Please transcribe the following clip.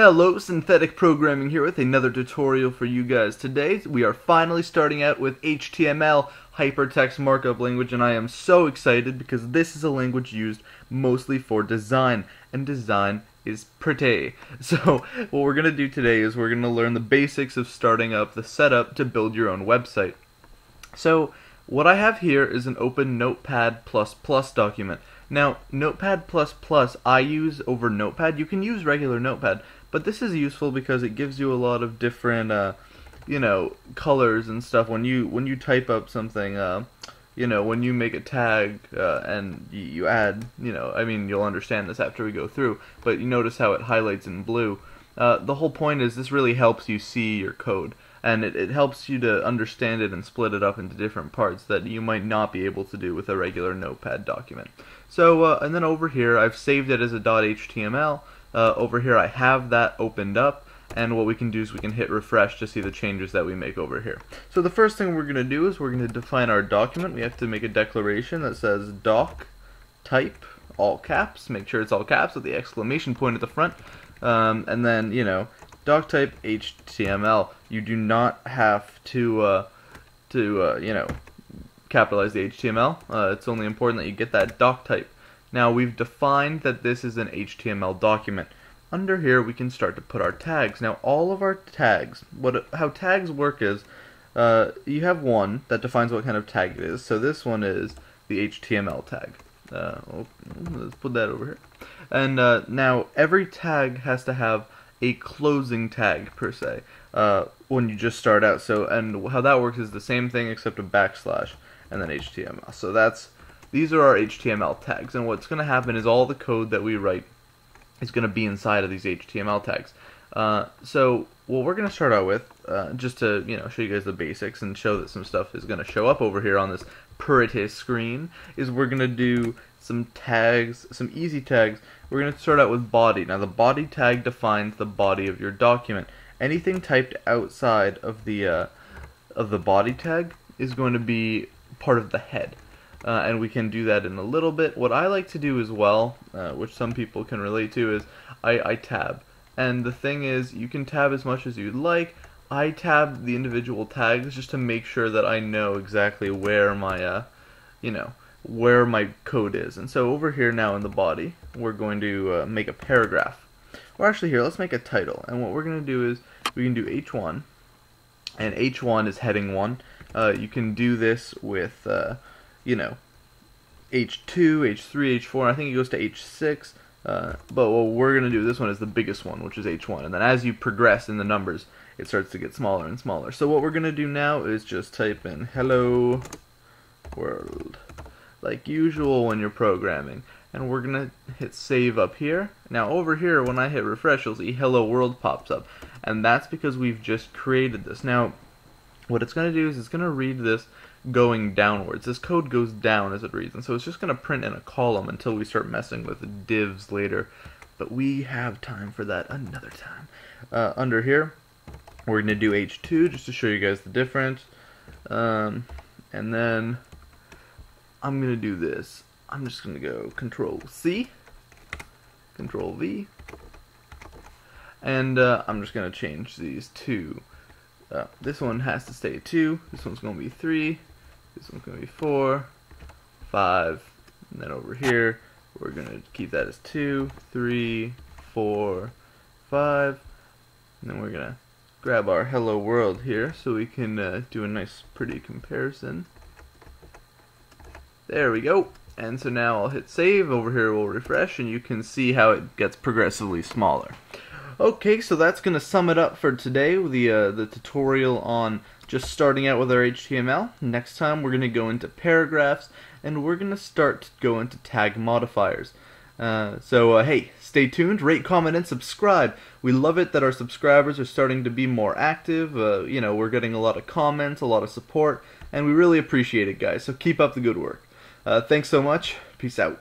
Hello, Synthetic Programming here with another tutorial for you guys. Today, we are finally starting out with HTML, Hypertext Markup Language, and I am so excited because this is a language used mostly for design, and design is pretty. So, what we're going to do today is we're going to learn the basics of starting up the setup to build your own website. So, what I have here is an open Notepad++ document. Now, Notepad++ I use over Notepad. You can use regular Notepad, but this is useful because it gives you a lot of different, uh, you know, colors and stuff when you when you type up something. Uh, you know, when you make a tag uh, and you, you add, you know, I mean, you'll understand this after we go through, but you notice how it highlights in blue. Uh, the whole point is this really helps you see your code and it, it helps you to understand it and split it up into different parts that you might not be able to do with a regular notepad document. So, uh, and then over here, I've saved it as a .html. Uh, over here, I have that opened up, and what we can do is we can hit refresh to see the changes that we make over here. So the first thing we're going to do is we're going to define our document. We have to make a declaration that says doc type all caps. Make sure it's all caps with the exclamation point at the front. Um, and then, you know, doc type HTML. You do not have to, uh, to uh, you know, capitalize the HTML. Uh, it's only important that you get that doc type. Now we've defined that this is an HTML document. Under here we can start to put our tags. Now all of our tags, what how tags work is, uh, you have one that defines what kind of tag it is. So this one is the HTML tag. Uh, oh, let's put that over here. And uh, now every tag has to have a closing tag per se uh, when you just start out. So and how that works is the same thing except a backslash and then HTML. So that's these are our HTML tags, and what's going to happen is all the code that we write is going to be inside of these HTML tags. Uh, so what we're going to start out with, uh, just to you know show you guys the basics and show that some stuff is going to show up over here on this pretty screen, is we're going to do some tags, some easy tags. We're going to start out with body. Now the body tag defines the body of your document. Anything typed outside of the uh, of the body tag is going to be part of the head. Uh, and we can do that in a little bit. What I like to do as well, uh, which some people can relate to, is I, I tab. And the thing is, you can tab as much as you'd like. I tab the individual tags just to make sure that I know exactly where my, uh, you know, where my code is. And so over here now in the body, we're going to uh, make a paragraph. Or actually here, let's make a title. And what we're going to do is we can do H1, and H1 is heading 1. Uh, you can do this with, uh, you know, H2, H3, H4, I think it goes to H6. Uh, but what we're going to do, this one is the biggest one, which is H1. And then as you progress in the numbers, it starts to get smaller and smaller. So what we're going to do now is just type in hello world, like usual when you're programming. And we're going to hit save up here. Now over here, when I hit refresh, you'll see hello world pops up. And that's because we've just created this. Now, what it's going to do is it's going to read this going downwards. This code goes down as it reads, and so it's just going to print in a column until we start messing with divs later. But we have time for that another time. Uh, under here, we're going to do H2 just to show you guys the difference. Um, and then I'm going to do this. I'm just going to go Control C, Control V, and uh, I'm just going to change these two uh, this one has to stay 2. This one's going to be 3. This one's going to be 4. 5. And then over here, we're going to keep that as 2, 3, 4, 5. And then we're going to grab our hello world here so we can uh, do a nice pretty comparison. There we go. And so now I'll hit save. Over here we'll refresh and you can see how it gets progressively smaller. Okay, so that's going to sum it up for today, the, uh, the tutorial on just starting out with our HTML. Next time we're going to go into paragraphs, and we're going to start to go into tag modifiers. Uh, so, uh, hey, stay tuned, rate, comment, and subscribe. We love it that our subscribers are starting to be more active. Uh, you know, we're getting a lot of comments, a lot of support, and we really appreciate it, guys. So keep up the good work. Uh, thanks so much. Peace out.